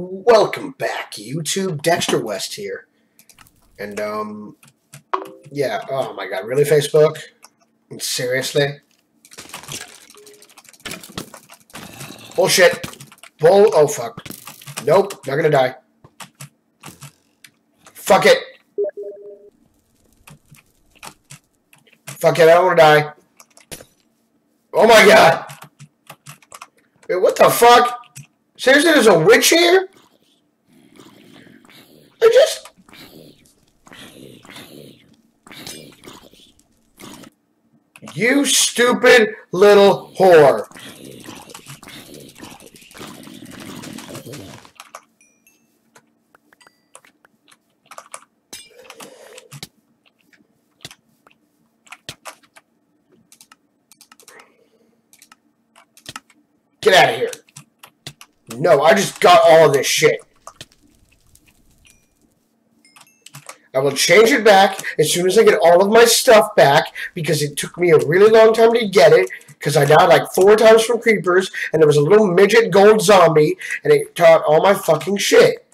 Welcome back, YouTube. Dexter West here. And, um, yeah, oh my god, really, Facebook? Seriously? Bullshit. Bull, oh fuck. Nope, not gonna die. Fuck it. Fuck it, I don't wanna die. Oh my god. Wait, what the fuck? Seriously, there's a witch here? I just... You stupid little whore. Get out of here. No, I just got all of this shit. I will change it back as soon as I get all of my stuff back because it took me a really long time to get it because I died like four times from creepers and there was a little midget gold zombie and it taught all my fucking shit.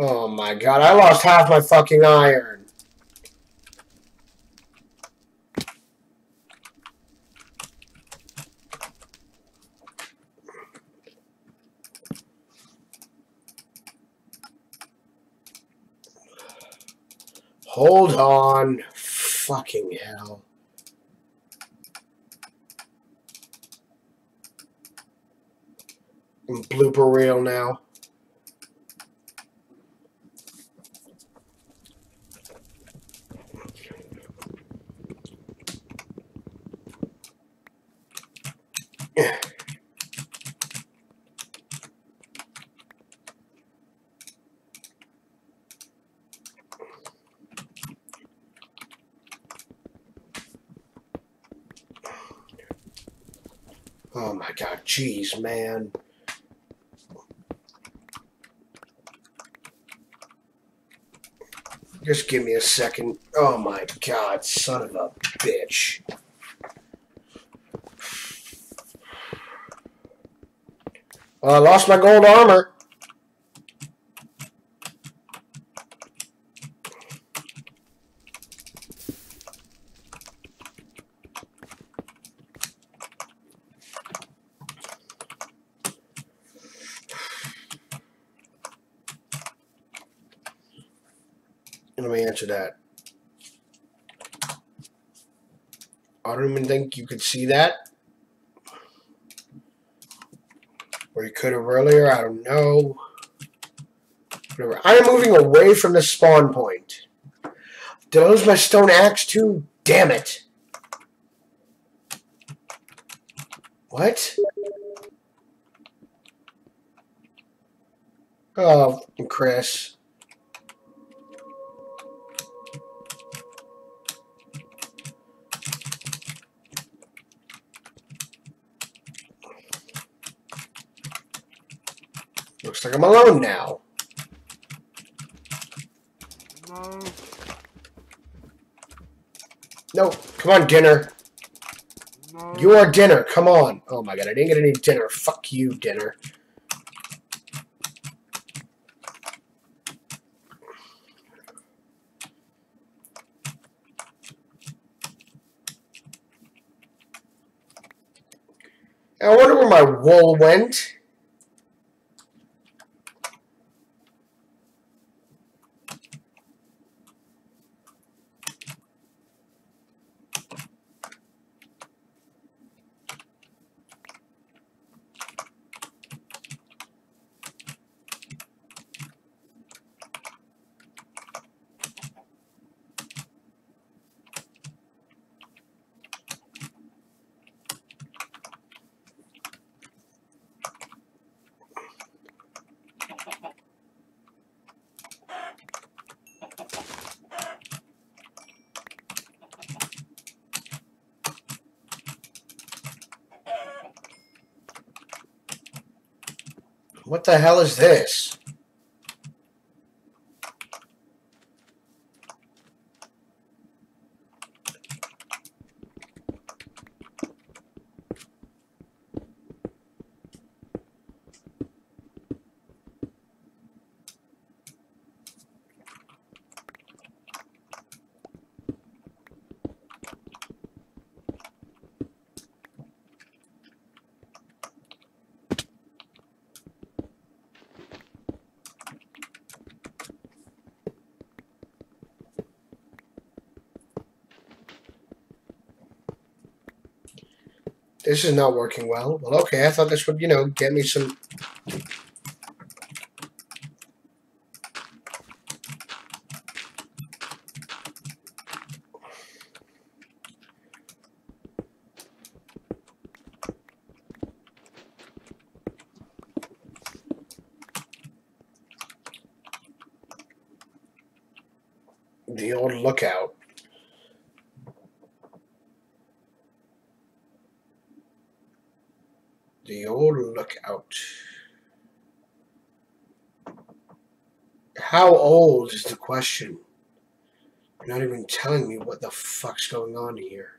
Oh my god, I lost half my fucking iron. Hold on. Fucking hell. I'm Blooper reel now. Yeah. Oh my god, jeez, man. Just give me a second. Oh my god, son of a bitch. Well, I lost my gold armor. Let me answer that. I don't even think you could see that. Or you could have earlier, I don't know. Whatever. I am moving away from the spawn point. Did I lose my stone axe too? Damn it. What? Oh, Chris. Looks like I'm alone now. No. No, come on, dinner. No. You are dinner. Come on. Oh my god, I didn't get any dinner. Fuck you, dinner. I wonder where my wool went. What the hell is this? This is not working well. Well, okay, I thought this would, you know, get me some... The old lookout. The old lookout. How old is the question? You're not even telling me what the fuck's going on here.